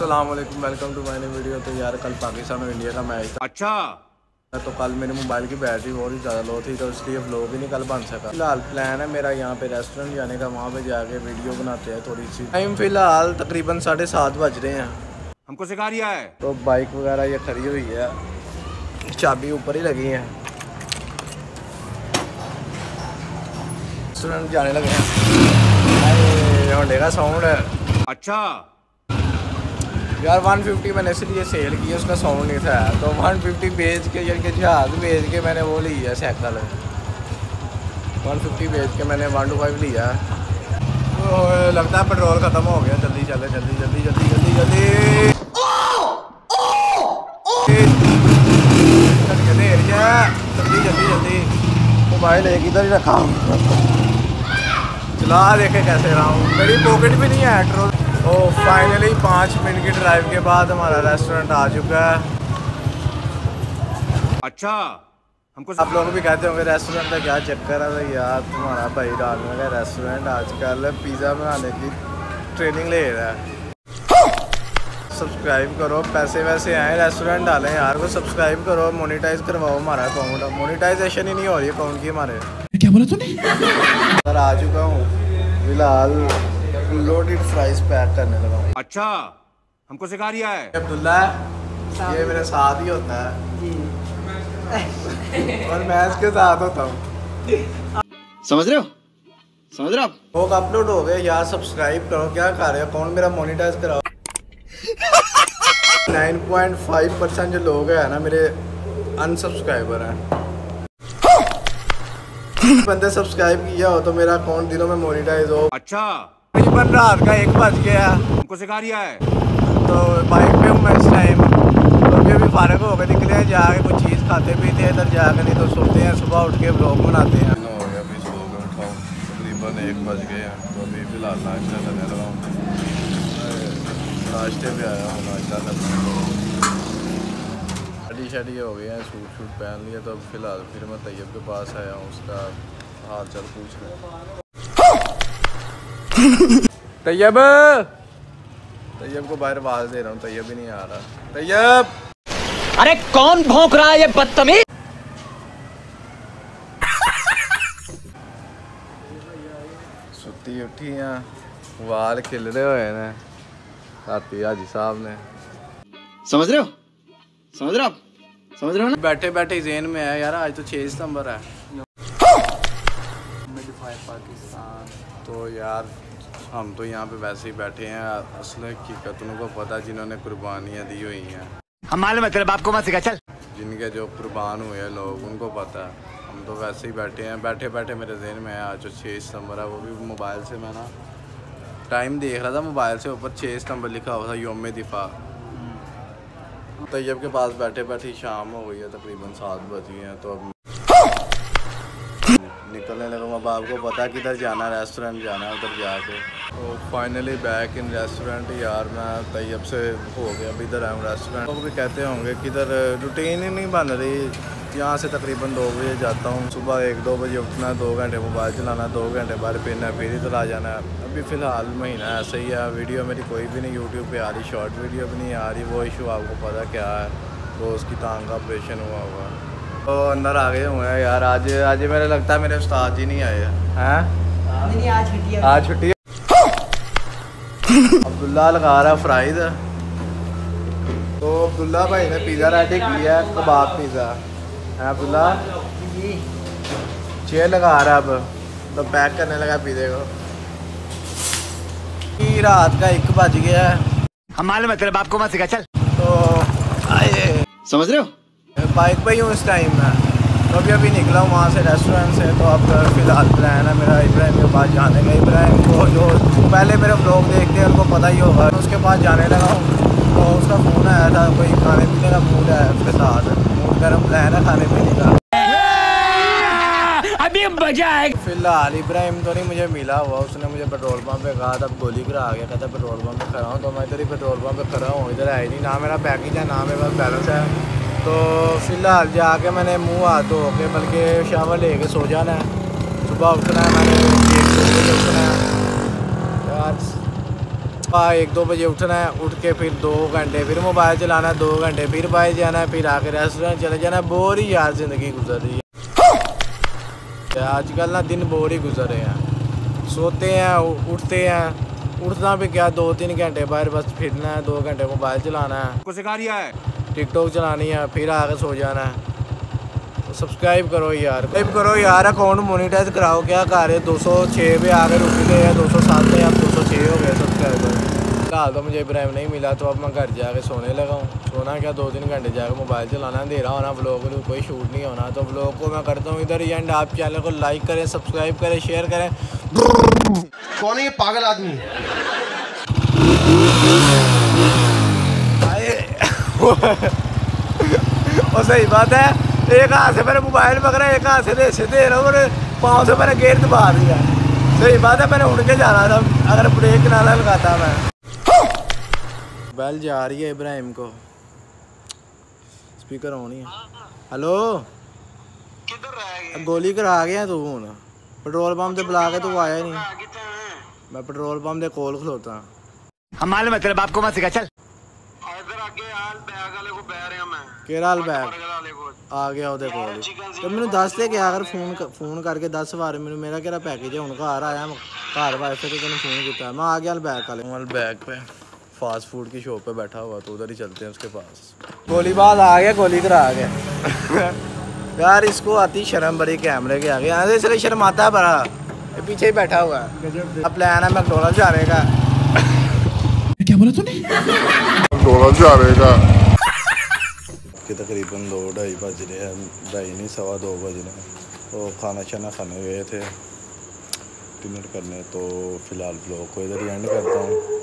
Aslam welcome to my video तो यार कल पाकिस्तान और इंडिया का मैच था। अच्छा। तो कल मेरे मोबाइल की बैटरी बहुत ही ज़्यादा लो थी तो इसलिए व्लॉग ही नहीं कल बन सका। फ़िलहाल प्लान है मेरा यहाँ पे रेस्टोरेंट जाने का वहाँ पे जाके वीडियो बनाते हैं थोड़ी सी टाइम फ़िलहाल तकरीबन साढ़े सात बज रहे हैं। हमको सिखा रिया है। तो बाइक वगैरह ये खड़ी हुई है। चाबी ऊपर ही लगी है। रेस्टोरेंट जाने लगे हैं। होंडे का साउंड है। अच्छा। यार 150 मैंने इसलिए सेल की उसका साउंड नहीं था। तो 150 बेच के यानी कि जहाज़ बेच के मैंने वो लिया, साइकिल। 150 बेच के मैंने वन टू फाइव लिया। तो लगता है पेट्रोल ख़त्म हो गया, जल्दी चले, जल्दी जल्दी जल्दी जल्दी जल्दी। जल्दी रखा। चला, देखे कैसे रहा हूँ। मेरी पॉकेट भी नहीं है पेट्रोल तो फाइनली पाँच मिनट की ड्राइव के बाद हमारा रेस्टोरेंट आ चुका है। अच्छा हमको आप लोग भी कहते होंगे रेस्टोरेंट का क्या चक्कर है तो यार? तुम्हारा भाई डालने का रेस्टोरेंट आजकल पिज़्ज़ा बनाने की ट्रेनिंग ले रहा है। सब्सक्राइब करो। पैसे वैसे आए रेस्टोरेंट डालें यार। को सब्सक्राइब करो मोनेटाइज करवाओ हमारा अकाउंट मोनेटाइजेशन ही नहीं हो रही अकाउंट की हमारे। क्या बोला तूने? सर आ चुका हूँ फ़िलहाल लोडेड फ्राइज पैक करने लगा हूँ। अच्छा हमको सिखा रिया है। अब्दुल्ला ये मेरे साथ ही होता है। और मैं इसके साथ होता हूँ। समझ रहे हो? समझ रहे हो आप? लोग अपलोड हो गए यार सब्सक्राइब करो क्या कर रहे हो? अकाउंट मेरा मोनिटाइज कराओ 9.5 परसेंट जो लोग हैं ना मेरे अनसब्सक्राइबर हैं। बंदे सब्सक्राइब किया हो तो मेरा अकाउंट दिनों में मोनिटाइज हो। अच्छा तकरीबन रात का एक बज गया। हमको सिखा रिया है। तो बाइक पे हूँ मैं इस टाइम तो अभी अभी फारग हो गए निकले हैं जाके कुछ चीज़ खाते पीते हैं इधर जाकर नहीं तो सोते हैं सुबह उठ के ब्लॉग बनाते हैं। हो गया अभी सो के उठाऊँ। तकरीबन एक बज गए हैं। तो अभी फ़िलहाल नाश्ता करने लगा हूँ। नाश्ते पे आया हूँ नाश्ता करने शादी शादी हो गए हैं सूट शूट पहन लिया तो फ़िलहाल फिर मैं तैयब के पास आया हूँ उसका हाल चाल पूछ रहा तैयब। तैयब को बाहर आवाज़ दे रहा हूँ तैयब ही नहीं आ रहा। तैयब। अरे कौन भौंक रहा है ये बदतमीज? सुती उठी हैं वाल खिल रहे हुए ने राती हाजी साहब ने। समझ रहे हो? समझ रहे हो आप? समझ रहे हो ना? बैठे बैठे जेन में है यार आज तो छः सितंबर है। पाकिस्तान? तो यार हम तो यहाँ पे वैसे ही बैठे हैं। असल की हकीकत को पता जिन्होंने कुर्बानियाँ दी हुई हैं। हम मालूम है तेरे बाप को मत सिखा चल। जिनके जो कुर्बान हुए हैं लोग उनको पता है। हम तो वैसे ही बैठे हैं। बैठे बैठे मेरे जहन में आज जो छः सितंबर है वो भी मोबाइल से मैं ना टाइम देख रहा था मोबाइल से ऊपर छः सितंबर लिखा हुआ था योम दिफा। तैयब के पास बैठे बैठे शाम हो गई है तकरीबन सात बज गए हैं तो अब निकलने लगा। अब आपको पता किधर जाना है रेस्टोरेंट जाना है उधर जाके। तो फाइनली बैक इन रेस्टोरेंट यार मैं तैयब से हो गया, अब इधर आऊँ रेस्टोरेंट लोग भी कहते होंगे कि इधर रूटीन ही नहीं बन रही। यहाँ से तकरीबन दो बजे जाता हूँ। सुबह एक दो बजे उठना, दो घंटे मोबाइल चलाना, दो घंटे बाहर पीना, फिर इधर आ जाना। अभी फ़िलहाल महीना ऐसे ही है। वीडियो मेरी कोई भी नहीं यूट्यूब पे आ रही शॉर्ट वीडियो भी नहीं आ रही। वो इशू आपको पता क्या है, वो उसकी टांग का ऑपरेशन हुआ हुआ। तो अंदर आ गए हुए हैं यार। आज आज मेरे लगता है मेरे उस्ताद जी नहीं आए हैं। आज छुट्टी अब्दुल्ला लगा रहा फ्राइज तो अब्दुल्ला भाई ने पिज़्ज़ा रेडी किया है कबाब पिज़्ज़ा। है अब्दुल्ला? चेयर लगा रहा है अब। तो पैक करने लगा पिज़्ज़े को। रात का एक बज गया है। हम मालूम है तेरे बाप को मत सिखा चल। तो आए। समझ रहे हो? बाइक पे ही हूँ इस टाइम में। तो अभी अभी निकला हूँ वहाँ से रेस्टोरेंट से। तो अब फ़िलहाल प्लान है मेरा इब्राहिम के पास जाने का। इब्राहिम को जो पहले मेरे ब्लॉग देखते हैं उनको पता ही होगा। उसके पास जाने लगा हूँ। तो उसका फ़ोन आया था कोई खाने पीने का मूड है उसके साथ। मूड गर्म प्लान है खाने पीने का। अभी मज़ा आएगा। फ़िलहाल इब्राहिम तो नहीं मुझे मिला हुआ। उसने मुझे पेट्रोल पंप पे कहा था गोली करा आ गया। कहता पेट्रोल पंप पे खड़ा हूँ। तो मैं इधर ही पेट्रोल पंप पे खड़ा हूँ। इधर है नहीं। ना मेरा पैकेज है ना मेरे पास बैलेंस है। तो फ़िलहाल जाके मैंने मुँह हाथ धो के बल्कि शावर लेके सो जाना है। सुबह उठना है, मैंने एक बजे उठना है। एक दो बजे उठना है, उठ के फिर दो घंटे, फिर मोबाइल चलाना है, दो घंटे, फिर बाहर जाना है, फिर आके रेस्टोरेंट चले जाना है। बोर ही यार ज़िंदगी गुजर रही है। आजकल ना दिन बोर ही गुजर रहे हैं। सोते हैं उठते हैं। उठना भी क्या, दो तीन घंटे बाहर बस फिरना है, दो घंटे मोबाइल चलाना है। है। टिकटॉक चलानी है, फिर आके सो जाना है। तो सब्सक्राइब करो यार। सब्सक्राइब करो यार अकाउंट मोनिटाइज कराओ। क्या कर रहे दो सौ छः पे आके रुक गए या दो सौ सात अब दो सौ छः हो गए सब्सक्राइबर फ़िलहाल तो मुझे इब्राहिम नहीं मिला तो अब मैं घर जाके सोने लगा हूँ। सोना क्या, दो तीन घंटे जाके मोबाइल चलाना दे रहा होना ब्लॉग में कोई शूट नहीं होना। तो ब्लॉग को मैं करता हूँ इधर एंड आप चैनल को लाइक करें सब्सक्राइब करें शेयर करें। कौन है ये पागल आदमी? और सही बात है। एक हाथ से मैंने मोबाइल पकड़ा एक हाथ से रेसे दे रहा और पाँव से मैंने गेट दबा दिया। सही बात है मैंने उड़ के जाना था अगर ब्रेक ना लगाता मैं। बैल जा रही है इब्राहिम को। स्पीकर होनी है हेलो? गोली करा गया तू हूँ पेट्रोल पंप से बुला के तू आया नहीं। मैं पेट्रोल पंप के कोल खलोता। हमारे मतलब आपको मत सिखा चल। इधर आगे हाल बैग वाले को बह रहा मैं ਕਿਹੜਾ ਹਾਲ ਬੈਗ बर्गर वाले को ਆ ਗਿਆ ਉਹਦੇ ਕੋਲ ਹੀ। ਤੇ ਮੈਨੂੰ ਦੱਸ ਦੇ ਕਿ ਅਗਰ ਫੋਨ ਕ- ਫੋਨ ਕਰਕੇ 10 ਵਾਰ ਮੈਨੂੰ ਮੇਰਾ ਕਿਹੜਾ ਪੈਕੇਜ ਹੈ ਹੁਣ ਘਰ ਆਇਆ ਮੈਂ ਘਰ ਵਾਸਤੇ तो तूने फोन किया मैं आ गया बैग वाले मल बैग पे फास्ट फूड की शॉप पे बैठा हुआ तो उधर ही चलते हैं उसके पास गोलीबाज आ गया गोली करा आ गया यार इसको आती शर्म बड़ी कैमरे के आगे आगे इसलिए शर्म आता है बड़ा ये पीछे ही बैठा हुआ है अब प्लान है मैकडोनल्ड जाने का कि। तकरीबन दो ढाई बज रहे हैं, ढाई नहीं, सवा दो बज रहे हैं। तो खाना शाना खाने गए थे। डिनर करने तो फ़िलहाल ब्लॉग को इधर एंड करता हूँ।